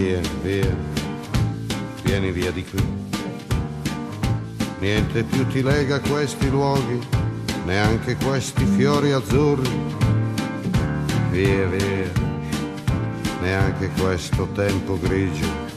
Vieni, via, vieni via di qui. Niente più ti lega questi luoghi, neanche questi fiori azzurri. Via, via, neanche questo tempo grigio.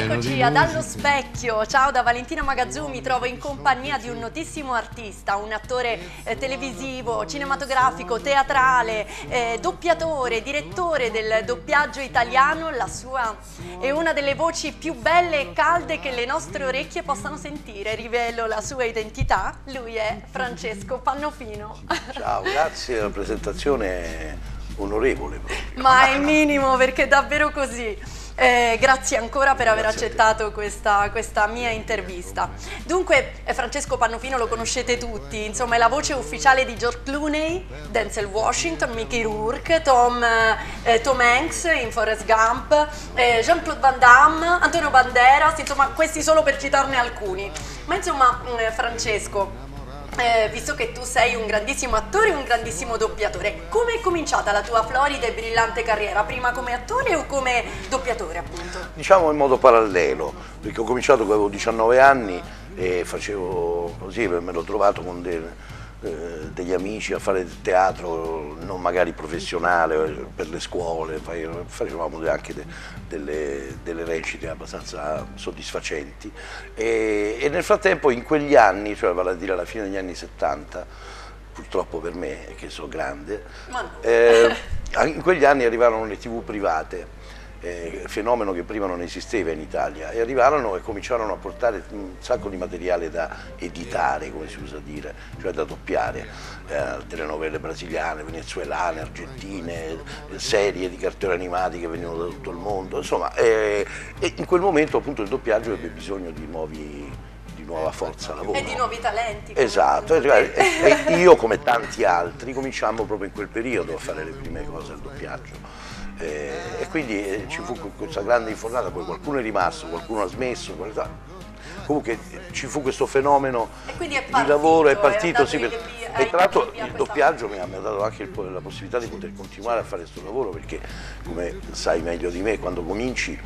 Eccoci ad Allo Specchio, ciao da Valentina Magazzù, mi trovo in compagnia di un notissimo artista, un attore eh, televisivo, cinematografico, teatrale, eh, doppiatore, direttore del doppiaggio italiano, la sua è una delle voci più belle e calde che le nostre orecchie possano sentire, rivelo la sua identità, lui è Francesco Pannofino. Ciao, grazie, la presentazione onorevole. Proprio. Ma è minimo perché è davvero così. Eh, grazie ancora per aver accettato questa, questa, mia intervista. Dunque, eh, Francesco Pannofino lo conoscete tutti, insomma è la voce ufficiale di George Clooney, Denzel Washington, Mickey Rourke, Tom, eh, Tom Hanks in Forrest Gump, eh, Jean-Claude Van Damme, Antonio Banderas, insomma questi solo per citarne alcuni. Ma insomma, mm, Francesco, eh, visto che tu sei un grandissimo attore e un grandissimo doppiatore, come è cominciata la tua florida e brillante carriera? Prima come attore o come doppiatore appunto? Diciamo in modo parallelo, perché ho cominciato quando avevo 19 anni e facevo così, me l'ho trovato con dei eh, degli amici a fare teatro non magari professionale per le scuole, facevamo anche de, delle, delle, recite abbastanza soddisfacenti. E, e, nel frattempo in quegli anni, cioè vale a dire alla fine degli anni 70, purtroppo per me che sono grande, eh, in quegli anni arrivarono le tv private eh, fenomeno che prima non esisteva in Italia e arrivarono e cominciarono a portare un sacco di materiale da editare, come si usa dire, cioè da doppiare, eh, telenovelle brasiliane, venezuelane, argentine, serie di cartoni animati che venivano da tutto il mondo, insomma, eh, e in quel momento appunto il doppiaggio ebbe bisogno di nuovi nuova forza lavoro. E di nuovi talenti. Esatto, e, e io come tanti altri cominciamo proprio in quel periodo a fare le prime cose al doppiaggio. Eh, e quindi eh, ci fu questa grande infornata, poi qualcuno è rimasto, qualcuno ha smesso, comunque ci fu questo fenomeno partito, di lavoro, è partito, è sì, per, e tra l'altro il doppiaggio mi ha, mi ha, dato anche il, la possibilità di poter continuare a fare questo lavoro perché come sai meglio di me quando cominci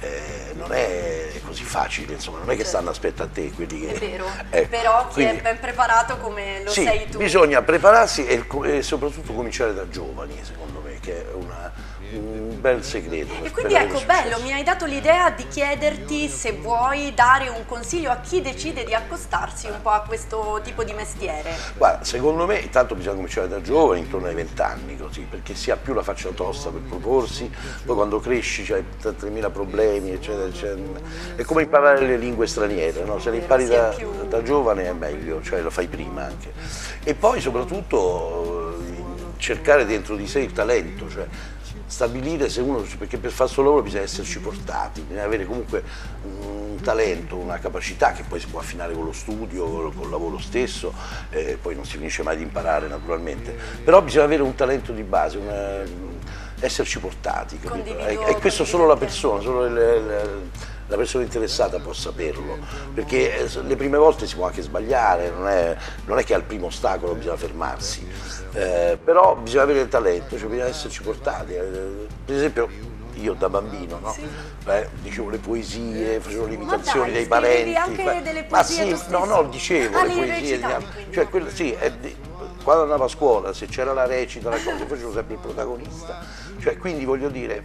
eh, non è così facile, insomma, non è che stanno aspetta a te quelli che... È vero, eh, però chi quindi, è ben preparato come lo sì, sei tu. bisogna prepararsi e, e soprattutto cominciare da giovani, secondo me, che è una un bel segreto. E quindi ecco, bello, mi hai dato l'idea di chiederti se vuoi dare un consiglio a chi decide di accostarsi un po' a questo tipo di mestiere. Guarda, secondo me intanto bisogna cominciare da giovani, intorno ai vent'anni così, perché si ha più la faccia tosta per proporsi, poi quando cresci c'hai 3.000 problemi, eccetera, eccetera. È come imparare le lingue straniere, no? se le impari da, da giovane è meglio, cioè lo fai prima anche. E poi soprattutto cercare dentro di sé il talento, cioè stabilire se uno, perché per fare questo lavoro bisogna esserci portati, bisogna avere comunque un talento, una capacità che poi si può affinare con lo studio, con il lavoro stesso, eh, poi non si finisce mai di imparare naturalmente, però bisogna avere un talento di base, una, esserci portati, e, e, questo solo la persona, solo le, le, la persona interessata può saperlo, perché eh, le prime volte si può anche sbagliare, non è, non è che al primo ostacolo bisogna fermarsi, eh, però bisogna avere il talento, cioè bisogna esserci portati. Eh, per esempio io da bambino, no? sì. Beh, dicevo le poesie, facevo le imitazioni dei parenti. anche beh, delle poesie Ma sì, no, no, dicevo ah, le poesie. Cioè, quello, sì, è, quando andavo a scuola, se c'era la recita, la cosa, facevo sempre il protagonista. Cioè, quindi voglio dire,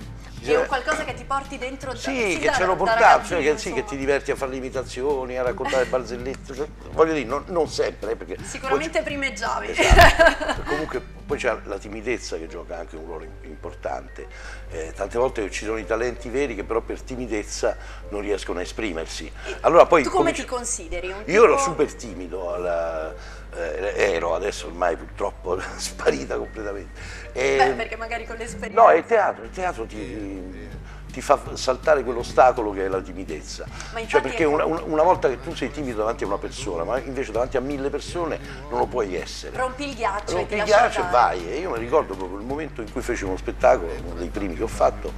è un qualcosa che ti porti dentro da Sì, che ce l'ho portato, cioè che, sì, che ti diverti a fare le imitazioni, a raccontare barzellette, cioè, voglio dire, non, non sempre. Eh, perché Sicuramente primeggiavi. Esatto. Comunque poi c'è la timidezza che gioca anche un ruolo importante. Eh, tante volte ci sono i talenti veri che però per timidezza non riescono a esprimersi. Allora, poi, tu come ti consideri? Io tipo... ero super timido, alla, eh, ero adesso ormai purtroppo sparita completamente e... Beh, perché magari con l'esperienza... No, è il teatro, il teatro ti, ti fa saltare quell'ostacolo che è la timidezza. Cioè perché una, una, volta che tu sei timido davanti a una persona, ma invece davanti a mille persone non lo puoi essere. Rompi il ghiaccio Rompi il ghiaccio e vai. E io mi ricordo proprio il momento in cui feci uno spettacolo, uno dei primi che ho fatto,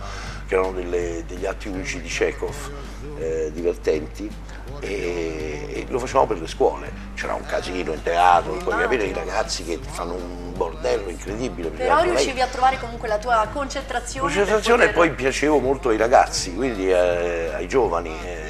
che erano delle, degli atti unici di Chekhov, eh, divertenti, e, lo facevamo per le scuole, c'era un casino in teatro, puoi capire i ragazzi che fanno un bordello incredibile. Però riuscivi a trovare comunque la tua concentrazione. Concentrazione poter... e poi piacevo molto ai ragazzi, quindi eh, ai giovani. Eh,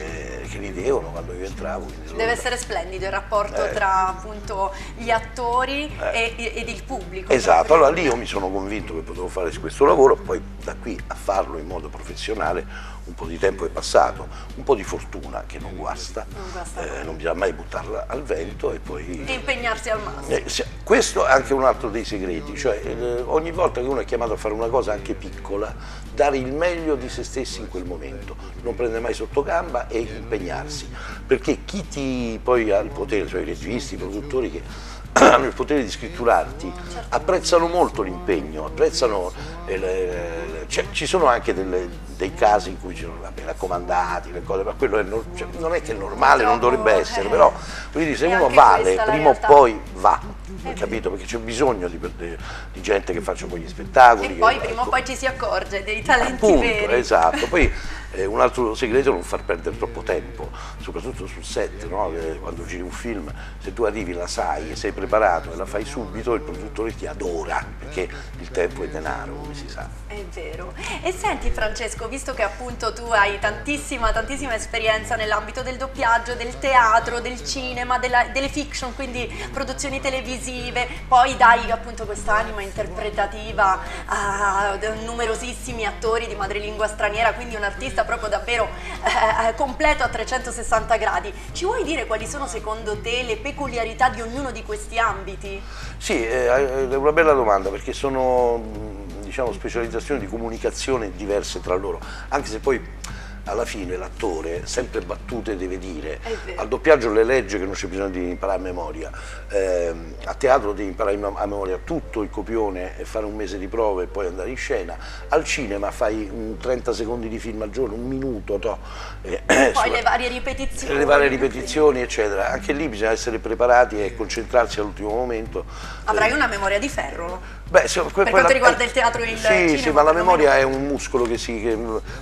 che ridevano quando io entravo. Deve essere splendido il rapporto eh. tra appunto gli attori eh. e, ed il pubblico. Esatto, allora lì io mi sono convinto che potevo fare questo lavoro, poi da qui a farlo in modo professionale un po' di tempo è passato, un po' di fortuna che non guasta, non, guasta eh, non bisogna mai buttarla al vento e poi... E impegnarsi al massimo. Eh, questo è anche un altro dei segreti, cioè eh, ogni volta che uno è chiamato a fare una cosa anche piccola, dare il meglio di se stessi in quel momento, non prendere mai sotto gamba e impegnarsi, perché chi ti poi ha il potere, cioè i registi, i produttori che hanno il potere di scritturarti, apprezzano molto l'impegno, apprezzano, eh, cioè, ci sono anche delle, dei casi in cui ci sono vabbè, raccomandati, le cose, ma quello è, cioè, non è che è normale, non dovrebbe essere, però quindi se uno vale, prima o poi va, capito? Perché c'è bisogno di, di, gente che faccia poi gli spettacoli. E poi prima o poi ci si accorge dei talenti Appunto, veri. Esatto, poi eh, un altro segreto è non far perdere troppo tempo, soprattutto sul set, no? quando giri un film, se tu arrivi la sai e sei preparato e la fai subito, il produttore ti adora, perché il tempo è denaro, come si sa. È vero. E senti Francesco, visto che appunto tu hai tantissima, tantissima esperienza nell'ambito del doppiaggio, del teatro, del cinema, della, delle fiction, quindi produzioni televisive, poi dai appunto quest'anima interpretativa a numerosissimi attori di madrelingua straniera, quindi un artista vista proprio davvero eh, eh completo a 360 gradi. Ci vuoi dire quali sono secondo te le peculiarità di ognuno di questi ambiti? Sì, eh, è una bella domanda perché sono diciamo, specializzazioni di comunicazione diverse tra loro, anche se poi alla fine l'attore sempre battute deve dire, al doppiaggio le legge che non c'è bisogno di imparare a memoria, eh, a teatro devi imparare a memoria tutto il copione e fare un mese di prove e poi andare in scena, al cinema fai un 30 secondi di film al giorno, un minuto, to, eh, poi sulla, le varie ripetizioni. Le varie ripetizioni eccetera, anche lì bisogna essere preparati e concentrarsi all'ultimo momento. Avrai eh, una memoria di ferro? Beh, se, per quanto riguarda il teatro e il sì, cinema? Sì, ma la memoria è un muscolo che, si, che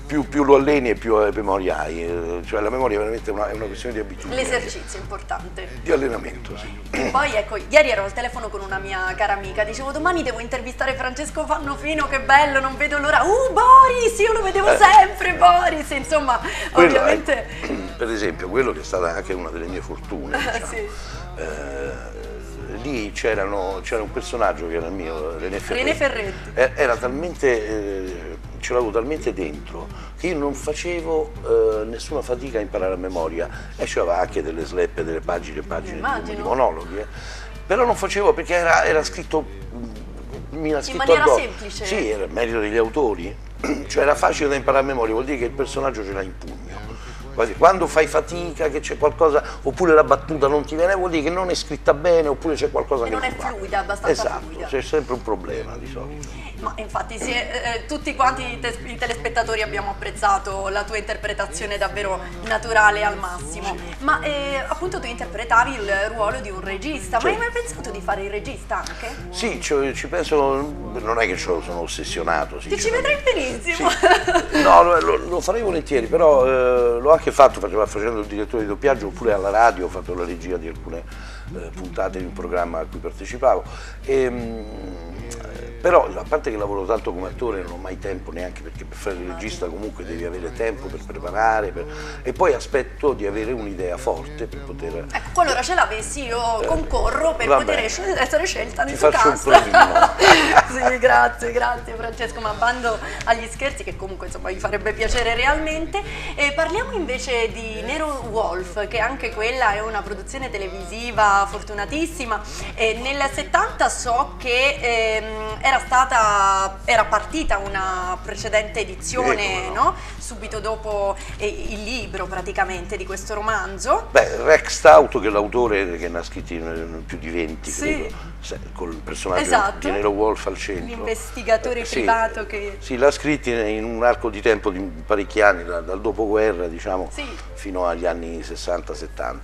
più, più, lo alleni e più memoria hai, eh, cioè la memoria è veramente una, è una questione di abitudine. L'esercizio è importante. Di allenamento, sì. E poi ecco, ieri ero al telefono con una mia cara amica, dicevo domani devo intervistare Francesco Fannofino, che bello, non vedo l'ora. Uh, Boris, io lo vedevo eh. sempre, Boris, insomma, quello ovviamente... È, per esempio, quello che è stata anche una delle mie fortune, diciamo. sì. eh, lì c'era un personaggio che era il mio, René Ferretti, René Ferretti. Eh, era talmente, eh, ce l'avevo talmente dentro che io non facevo eh, nessuna fatica a imparare a memoria e c'era anche delle sleppe, delle pagine e pagine di, di, monologhi, eh. però non facevo perché era, era scritto mm, mi era scritto in maniera addosso. semplice? Sì, era merito degli autori, cioè era facile da imparare a memoria, vuol dire che il personaggio ce l'ha in pugno. Quando fai fatica, che c'è qualcosa, oppure la battuta non ti viene, vuol dire che non è scritta bene, oppure c'è qualcosa e che non, è fluida, abbastanza esatto, fluida. c'è sempre un problema di solito. Ma infatti sì, eh, eh, tutti quanti i, te i, telespettatori abbiamo apprezzato la tua interpretazione davvero naturale al massimo. Ma eh, appunto tu interpretavi il ruolo di un regista, sì. ma hai mai pensato di fare il regista anche? Sì, ci, ci penso, non è che sono ossessionato. Ti ci vedrei benissimo. Sì. No, lo, lo, farei volentieri, però eh, l'ho anche fatto facendo il direttore di doppiaggio oppure alla radio, ho fatto la regia di alcune eh, puntate di un programma a cui partecipavo. E, ehm, mh, però a parte che lavoro tanto come attore non ho mai tempo neanche perché per fare il regista comunque devi avere tempo per preparare per... e poi aspetto di avere un'idea forte per poter... Ecco, qualora ce l'avessi io eh, concorro per poter essere scelta nel Ti faccio cast. un sì, grazie, grazie Francesco, ma bando agli scherzi che comunque insomma mi farebbe piacere realmente. E parliamo invece di Nero Wolf, che anche quella è una produzione televisiva fortunatissima. E nel 70 so che ehm, era stata, era partita una precedente edizione, no? subito dopo eh, il libro praticamente di questo romanzo. Beh, Rex Stout, che è l'autore che ne ha scritti più di 20, sì. credo, col personaggio esatto. di Nero Wolf al centro. L'investigatore eh, privato sì, che... Sì, l'ha scritti in un arco di tempo di parecchi anni, dal, dal dopoguerra diciamo, sì. fino agli anni 60-70.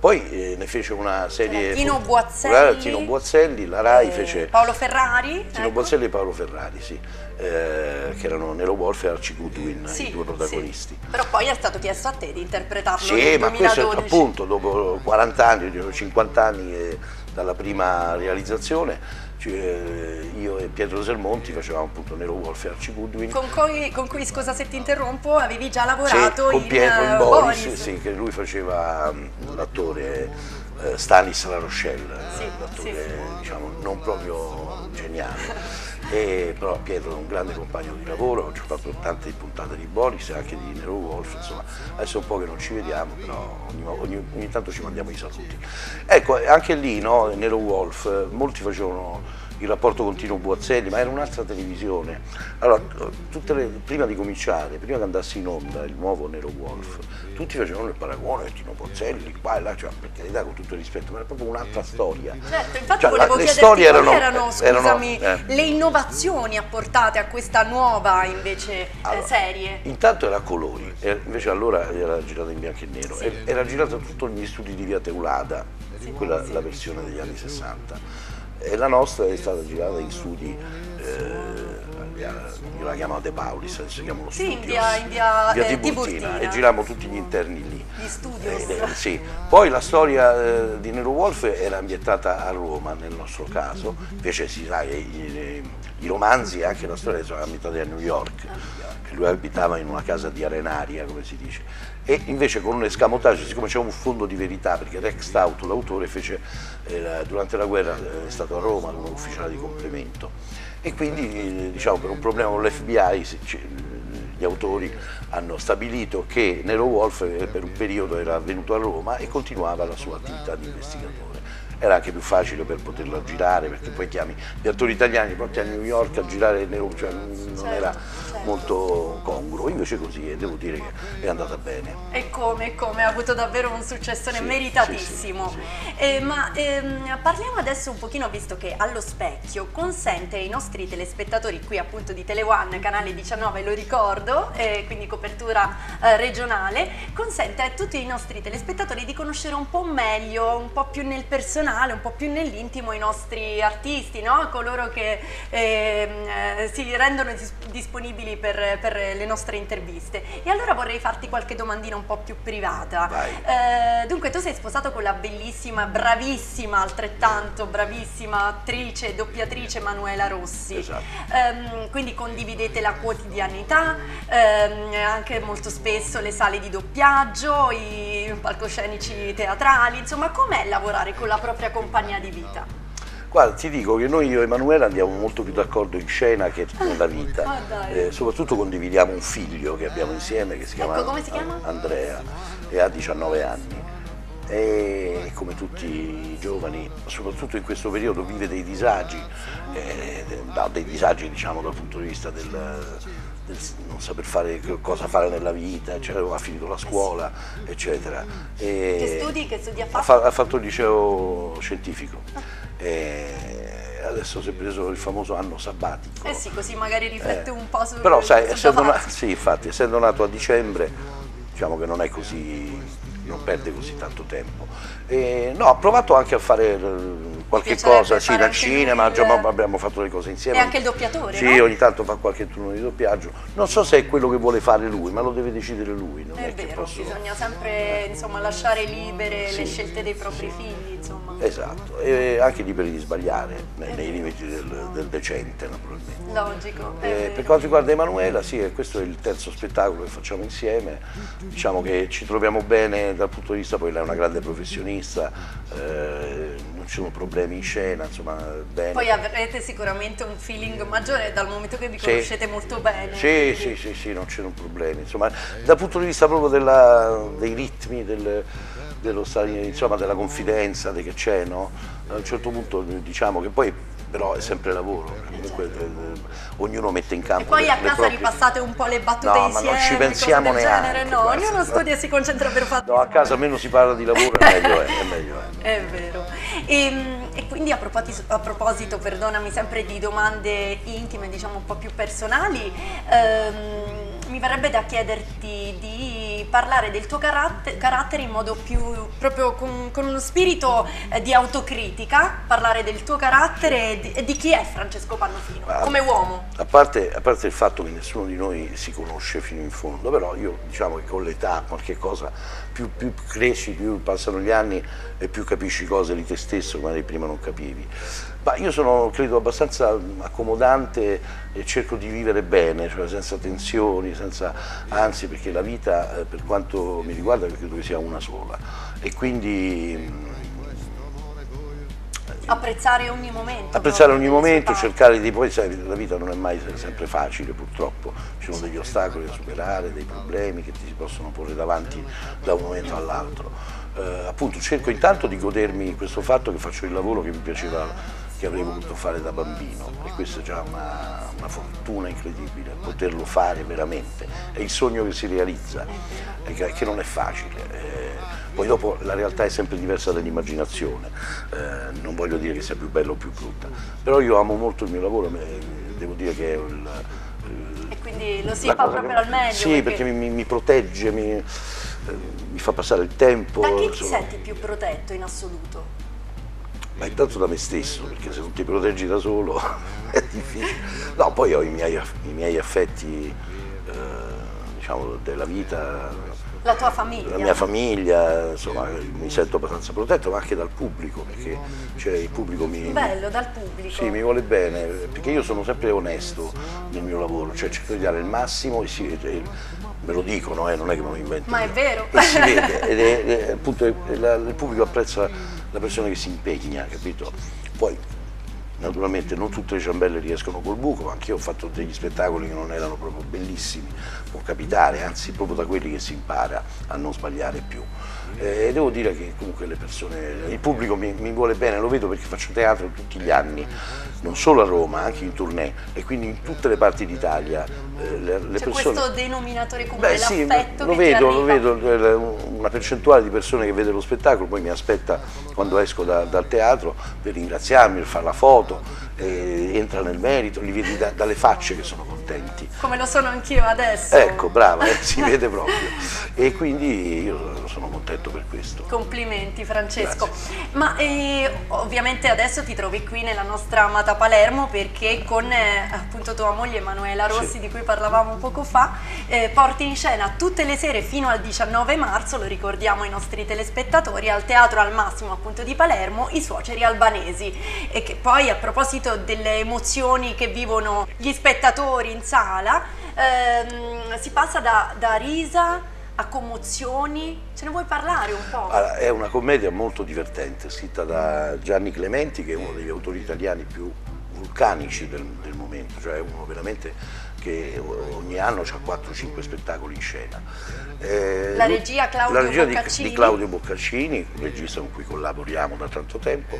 Poi eh, ne fece una serie... Tino Boazzelli. Tino Boazzelli, la RAI eh, fece... Paolo Ferrari. Tino ecco. Boazzelli e Paolo Ferrari, sì. Eh, che erano Nero Wolf e Archie Goodwin, sì, i due protagonisti. Sì. Però poi è stato chiesto a te di interpretarlo sì, ma 2012. questo appunto dopo 40 anni, 50 anni eh, dalla prima realizzazione, cioè, io e Pietro Sermonti facevamo appunto Nero Wolf e Archie Goodwin. Con cui, con cui, scusa se ti interrompo, avevi già lavorato sì, con in Pietro in uh, Boris, Boris. Sì, che lui faceva um, l'attore uh, Stanis La Rochelle, sì, l'attore diciamo non proprio geniale. E, però Pietro è un grande compagno di lavoro, ho fatto tante puntate di Boris e anche di Nero Wolf, insomma adesso è un po' che non ci vediamo, però ogni, ogni, ogni tanto ci mandiamo i saluti. Ecco, anche lì, no, Nero Wolf, molti facevano il rapporto con Tino Buazzelli, ma era un'altra televisione. Allora, le, prima di cominciare, prima che andassi in onda il nuovo Nero Wolf, tutti facevano il paragone, Tino Buazzelli, qua e là, cioè, per carità con tutto il rispetto, ma era proprio un'altra storia. Certo, infatti cioè, volevo le chiederti storie erano, erano, scusami, erano, eh. le innovazioni apportate a questa nuova invece allora, eh, serie. Intanto era a colori, invece allora era girata in bianco e nero, Sì. era girata tutto negli studi di Via Teulada, Sì, quella sì. la versione degli anni 60 e la nostra è stata girata in studi eh, io la chiamo De Paulis adesso chiamano Sì, in Studios via- in via, via eh, Tiburtina, e girammo tutti gli interni lì Gli studios. Eh, eh, sì. Poi la storia eh, di Nero Wolf era ambientata a Roma nel nostro caso, invece si sa che i, i romanzi e anche la storia sono ambientati a New York, che lui abitava in una casa di arenaria, come si dice. E invece con un escamotage, siccome c'è un fondo di verità, perché Rex Stout, l'autore, fece, eh, durante la guerra eh, è stato a Roma come ufficiale di complemento e quindi diciamo, per un problema con l'FBI gli autori hanno stabilito che Nero Wolf eh, per un periodo era venuto a Roma e continuava la sua attività di investigatore. Era anche più facile per poterla girare perché poi chiami gli attori italiani pronti a New York a girare Nero, cioè non Certo, era certo. Molto congruo, invece così e devo dire che è andata bene. E come, come, ha avuto davvero un successo Sì, meritatissimo. sì, sì, Eh, ma ehm, parliamo adesso un pochino, visto che allo specchio consente ai nostri telespettatori qui appunto di Tele One, canale 19, lo ricordo, eh, quindi copertura eh, regionale, consente a tutti i nostri telespettatori di conoscere un po' meglio, un po' più nel personale, un po' più nell'intimo i nostri artisti, no? coloro che ehm, eh, si rendono dis- disponibili per, per le nostre interviste. E allora vorrei farti qualche domandina un po' più privata. Eh, dunque, tu sei sposato con la bellissima, bravissima, altrettanto bravissima attrice e doppiatrice Manuela Rossi. Esatto. Ehm, quindi condividete la quotidianità, ehm, anche molto spesso le sale di doppiaggio, i palcoscenici teatrali, insomma, com'è lavorare con la propria compagnia di vita? Guarda, ti dico che noi io e Emanuela andiamo molto più d'accordo in scena che nella vita. Ah. Eh, soprattutto condividiamo un figlio che abbiamo insieme che si chiama, Ecco, si chiama? Andrea e ha 19 anni. E come tutti i giovani, soprattutto in questo periodo, vive dei disagi, eh, dei disagi diciamo dal punto di vista del non saper fare cosa fare nella vita, eccetera, ha finito la scuola, eccetera. E Che studi, che studi ha ha, fatto? fa- ha fatto il liceo scientifico e adesso si è preso il famoso anno sabbatico. Eh sì, così magari riflette Eh, un po' su Però sai, essendo, na- sì, infatti, essendo nato a dicembre, diciamo che non è così, non perde così tanto tempo. E, no, ho provato anche a fare qualche cosa, sì, dal cinema, il- abbiamo fatto le cose insieme. È anche il doppiatore, Sì, no? ogni tanto fa qualche turno di doppiaggio. Non so se è quello che vuole fare lui, ma lo deve decidere lui. Non è, È vero, posso... bisogna sempre insomma, lasciare libere le Sì. scelte dei propri figli, insomma. Esatto, e anche liberi di sbagliare, nei, nei limiti del, del decente naturalmente. Logico. è Eh, per quanto riguarda Emanuela, sì, e questo è il terzo spettacolo che facciamo insieme, diciamo che ci troviamo bene dal punto di vista, poi lei è una grande professionista, eh, non ci sono problemi in scena, insomma, bene. Poi avrete sicuramente un feeling maggiore dal momento che vi Sì. conoscete molto bene. Sì, sì, sì, sì, non c'erano problemi. Insomma, dal punto di vista proprio della- dei ritmi, del- dello insomma, della confidenza de- che c'è, no? A un certo punto diciamo che poi però è sempre lavoro, comunque eh, ognuno mette in campo. E poi le, a casa proprie... ripassate un po' le battute No, ma insieme, non ci pensiamo neanche, genere, no, guarda. ognuno studia e si concentra per fare. No, a casa meno si parla di lavoro, è meglio è, è meglio è. È vero. E, e quindi a proposito, a proposito, perdonami, sempre di domande intime, diciamo un po' più personali, ehm, mi verrebbe da chiederti di parlare del tuo caratter- carattere in modo più, proprio con, con uno spirito eh, di autocritica, parlare del tuo carattere e di, e di chi è Francesco Pannofino, Guarda, come uomo. A parte, a parte il fatto che nessuno di noi si conosce fino in fondo, però io diciamo che con l'età qualche cosa, più, più cresci, più passano gli anni e più capisci cose di te stesso che magari prima non capivi. Ma io sono, credo, abbastanza accomodante e cerco di vivere bene, cioè senza tensioni, senza anzi, perché la vita, eh, per quanto mi riguarda, credo che sia una sola. E quindi mh, Apprezzare ogni momento. Apprezzare ogni momento, cercare di poi, sai, la vita non è mai sempre facile purtroppo, ci sono degli ostacoli da superare, dei problemi che ti si possono porre davanti da un momento all'altro. Eh, appunto cerco intanto di godermi questo fatto che faccio il lavoro che mi piaceva, che avrei voluto fare da bambino e questa è già una, una fortuna incredibile, poterlo fare veramente, è il sogno che si realizza che, non è facile. Eh, poi dopo la realtà è sempre diversa dall'immaginazione, eh, non voglio dire che sia più bella o più brutta, però io amo molto il mio lavoro, me- devo dire che è il, E quindi lo si fa proprio che- al meglio. Sì, perché, mi, mi- mi protegge, mi, eh, mi fa passare il tempo. Da chi ti senti più protetto in assoluto? Ma intanto da me stesso, perché se non ti proteggi da solo è difficile. No, poi ho i miei, i miei affetti, eh, diciamo, della vita, La tua famiglia? la mia famiglia, insomma, mi sento abbastanza protetto, ma anche dal pubblico, perché cioè, il pubblico mi, Bello, dal pubblico. sì, mi vuole bene, perché io sono sempre onesto nel mio lavoro, cioè cerco di dare il massimo e, si, e me lo dicono, eh, non è che me lo invento. Ma è vero. E si vede, ed è, è- appunto il pubblico apprezza la persona che si impegna, capito? Poi naturalmente non tutte le ciambelle riescono col buco, anche io ho fatto degli spettacoli che non erano proprio bellissimi, può capitare, anzi proprio da quelli che si impara a non sbagliare più. Eh, E devo dire che comunque le persone, il pubblico mi, mi vuole bene, lo vedo perché faccio teatro tutti gli anni, non solo a Roma, anche in tournée e quindi in tutte le parti d'Italia eh, C'è persone... questo denominatore comune, Beh sì, l'affetto lo che vedo, lo vedo, eh, una percentuale di persone che vede lo spettacolo, poi mi aspetta quando esco da- dal teatro per ringraziarmi, per fare la foto, e entra nel merito, li vedi da- dalle facce che sono contenti. Come lo sono anch'io adesso. Ecco, brava, eh, si vede proprio. E quindi io sono contento per questo. Complimenti Francesco. Ma eh, ovviamente adesso ti trovi qui nella nostra amata Palermo perché con eh, appunto tua moglie Emanuela Rossi Sì. di cui parlavamo poco fa eh, porti in scena tutte le sere fino al 19 marzo, lo ricordiamo ai nostri telespettatori, al Teatro al Massimo appunto di Palermo, i suoceri albanesi e che poi a proposito delle emozioni che vivono gli spettatori in sala ehm, si passa da, da risa a commozioni, ce ne vuoi parlare un po'? Allora, è una commedia molto divertente, scritta da Gianni Clementi, che è uno degli autori italiani più vulcanici del, del momento, cioè uno veramente che ogni anno ha 4-5 spettacoli in scena. Eh, La regia Claudio la regia di-. Di, Claudio Boccaccini, un regista con cui collaboriamo da tanto tempo,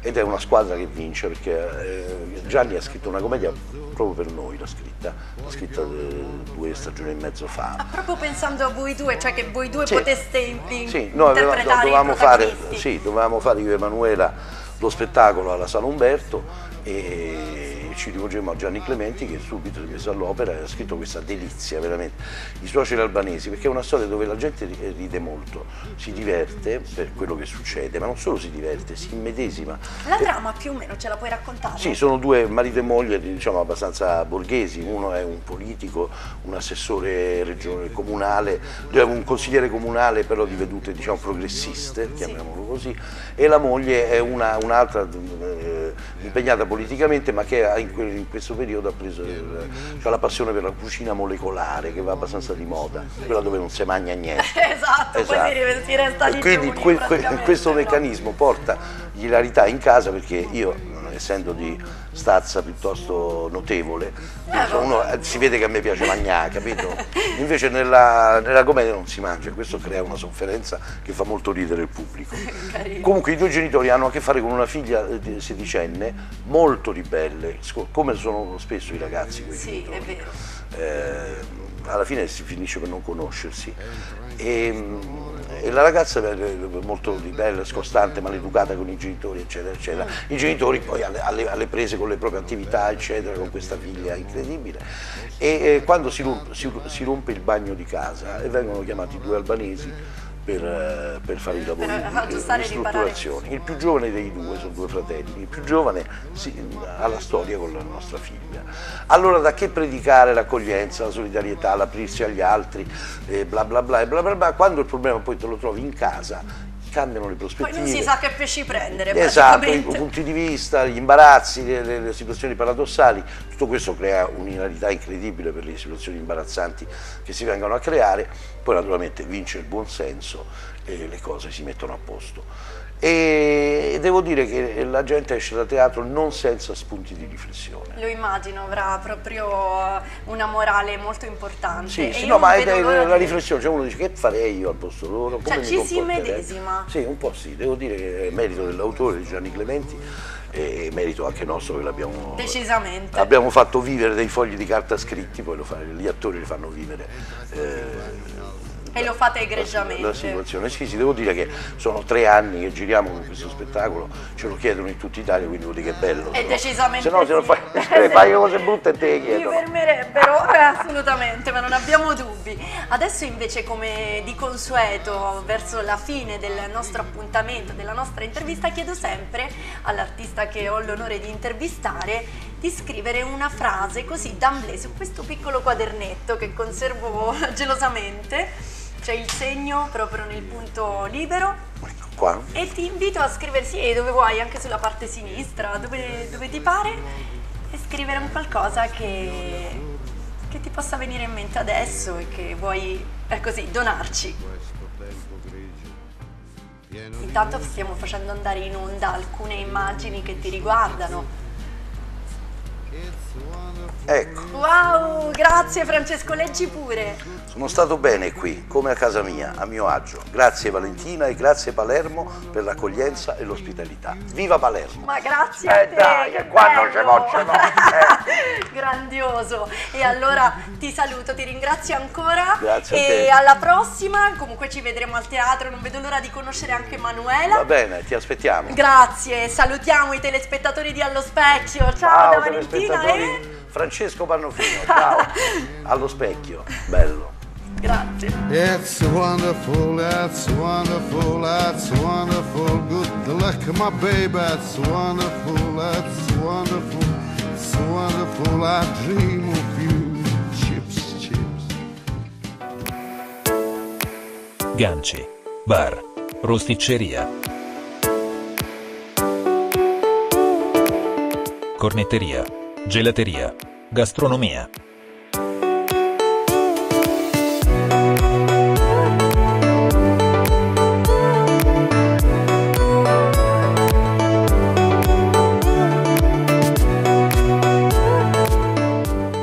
ed è una squadra che vince perché eh, Gianni ha scritto una commedia proprio per noi, l'ha scritta, l'ha scritta eh, due stagioni e mezzo fa. Ah, proprio pensando a voi due, cioè che voi due Sì. poteste in- in- Sì, noi aveva- interpretare dovevamo, fare, sì, dovevamo fare io e Emanuela lo spettacolo alla Sala Umberto e ci rivolgemmo a Gianni Clementi che subito si è messo all'opera e ha scritto questa delizia veramente, i suoceri albanesi, perché è una storia dove la gente ri- ride molto, si diverte per quello che succede, ma non solo si diverte, si immedesima. La trama più o meno ce la puoi raccontare? Sì, sono due marito e moglie diciamo abbastanza borghesi, uno è un politico, un assessore regione, comunale, eh, un consigliere comunale però di vedute diciamo progressiste, chiamiamolo così, e la moglie è una- un'altra eh, impegnata politicamente ma che ha in, que- in questo periodo ha preso il- c'ha la passione per la cucina molecolare che va abbastanza di moda, quella dove non si mangia niente. Esatto, poi si resta E quindi que- que- questo meccanismo porta hilarità in casa perché io essendo di stazza piuttosto notevole, uno, eh, si vede che a me piace mangiare, capito? Invece nella, nella commedia non si mangia, questo crea una sofferenza che fa molto ridere il pubblico. Comunque i due genitori hanno a che fare con una figlia sedicenne molto ribelle, come sono spesso i ragazzi quei sì, genitori. È vero. Eh, alla fine si finisce per non conoscersi. E, e la ragazza è molto bella, scostante, maleducata con i genitori, eccetera, eccetera. I genitori poi alle, alle, alle prese con le proprie attività, eccetera, con questa figlia incredibile. E, e quando si si, si rompe il bagno di casa e vengono chiamati due albanesi per, eh, per, fare i lavori di ristrutturazione. Il più giovane dei due, sono due fratelli, il più giovane sì, ha la storia con la nostra figlia. Allora da che predicare l'accoglienza, la solidarietà, l'aprirsi agli altri, eh, bla bla bla, bla bla bla, quando il problema poi te lo trovi in casa, cambiano le prospettive. Poi non si sa che pesci prendere. Esatto, i punti di vista, gli imbarazzi, le, le, le, situazioni paradossali, tutto questo crea un'ilarità incredibile per le situazioni imbarazzanti che si vengono a creare, poi naturalmente vince il buonsenso e le cose si mettono a posto e devo dire che la gente esce da teatro non senza spunti di riflessione. Lo immagino, avrà proprio una morale molto importante. Sì, sì no, ma è la di... riflessione, cioè uno dice che farei io al posto loro? Come cioè ci si medesima? Sì, un po' sì, devo dire che è merito dell'autore di Gianni Clementi e merito anche nostro che l'abbiamo decisamente abbiamo fatto vivere dei fogli di carta scritti poi lo fa, gli attori li fanno vivere eh, e lo fate egregiamente. La, situazione, sì, sì, devo dire che sono tre anni che giriamo con questo spettacolo, ce lo chiedono in tutta Italia, quindi vuol dire che è bello. E decisamente Se no, se non fai, se fai cose brutte te le chiedono. Mi fermerebbero, eh, assolutamente, ma non abbiamo dubbi. Adesso invece, come di consueto, verso la fine del nostro appuntamento, della nostra intervista, chiedo sempre all'artista che ho l'onore di intervistare di scrivere una frase così d'amblè su questo piccolo quadernetto che conservo gelosamente c'è il segno proprio nel punto libero. Ecco qua. E ti invito a scriversi sì, dove vuoi, anche sulla parte sinistra, dove, dove ti pare, e scrivere un qualcosa che, che ti possa venire in mente adesso e che vuoi, è così, donarci. Intanto stiamo facendo andare in onda alcune immagini che ti riguardano Ecco. Wow, grazie Francesco, leggi pure. Sono stato bene qui, come a casa mia, a mio agio. Grazie Valentina e grazie Palermo per l'accoglienza e l'ospitalità. Viva Palermo! Ma grazie a eh dai, che qua non ce l'ho, ce l'ho. Eh. Grandioso. E allora ti saluto, ti ringrazio ancora. Grazie E alla prossima, comunque ci vedremo al teatro, non vedo l'ora di conoscere anche Manuela. Va bene, ti aspettiamo. Grazie, salutiamo i telespettatori di Allo Specchio. Ciao, Ciao da Valentina e... Francesco Pannofino, ciao, allo specchio, bello. Grazie. It's wonderful, it's wonderful, it's wonderful. Good luck, my baby, it's wonderful, it's wonderful, it's wonderful. I dream of you. Chips, chips. Ganci, bar, rosticceria. Cornetteria gelateria, gastronomia.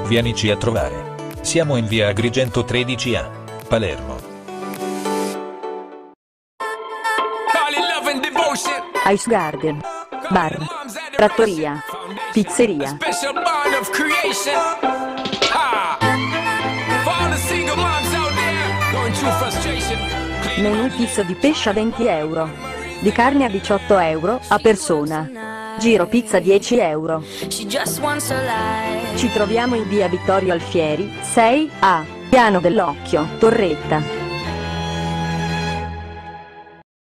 Vienici a trovare. Siamo in via Agrigento 13A, Palermo. Ice Garden. Bar. Trattoria. Pizzeria. Menù pizza di pesce a 20 euro. Di carne a 18 euro a persona. Giro pizza 10 euro. Ci troviamo in via Vittorio Alfieri, 6A, Piano dell'Occhio, Torretta.